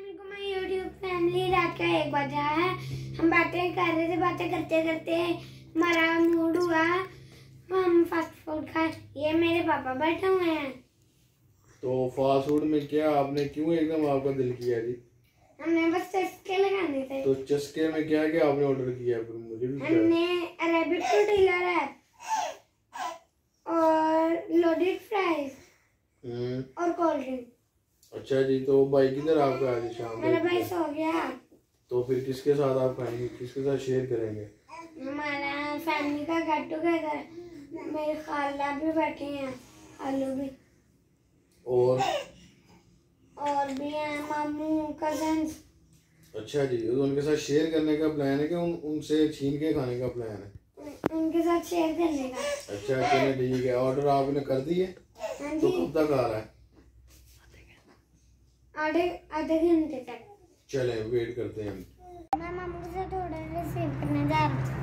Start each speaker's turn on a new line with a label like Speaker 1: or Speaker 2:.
Speaker 1: Family रात का एक बजा है। हम बातें कर रहे थे बातें करते करते हमारा मूड हुआ। हम फास्ट फ़ूड खाए ये मेरे पापा बैठे हुए हैं।
Speaker 2: तो फास्ट फ़ूड में क्या आपने क्यों एकदम आपका दिल किया जी?
Speaker 1: हमने बस चस्के लगाने थे।
Speaker 2: तो चस्के में क्या क्या आपने ऑर्डर किया? फिर मुझे भी
Speaker 1: हमने रैबिट टोटीला रैप और लोडेड फ्राइज
Speaker 2: हम्म।
Speaker 1: और कोल्ड ड्रिंक
Speaker 2: अच्छा जी तो भाई किधर आपका आज शाम
Speaker 1: मेरा भाई सो गया।
Speaker 2: तो फिर किसके साथ आप खाएँगे? किसके साथ शेयर करेंगे?
Speaker 1: हमारा फैमिली का गेट टुगेदर मेरे खाला भी बैठे हैं आलू भी।
Speaker 2: और?
Speaker 1: और भी हैं मामू कजन्स
Speaker 2: अच्छा जी तो उनके साथ शेयर करने का प्लान है कि उन, उनसे छीन के खाने का प्लान है?
Speaker 1: उनके साथ शेयर करने का।
Speaker 2: अच्छा चलिए ठीक है ऑर्डर आपने कर दिए
Speaker 1: हाँ?
Speaker 2: तो कब तक आ रहा है?
Speaker 1: आधे आधे घंटे तक।
Speaker 2: चले वेट करते हैं हम।
Speaker 1: मैं मामू से थोड़ा सेव करने जा रहा हूँ।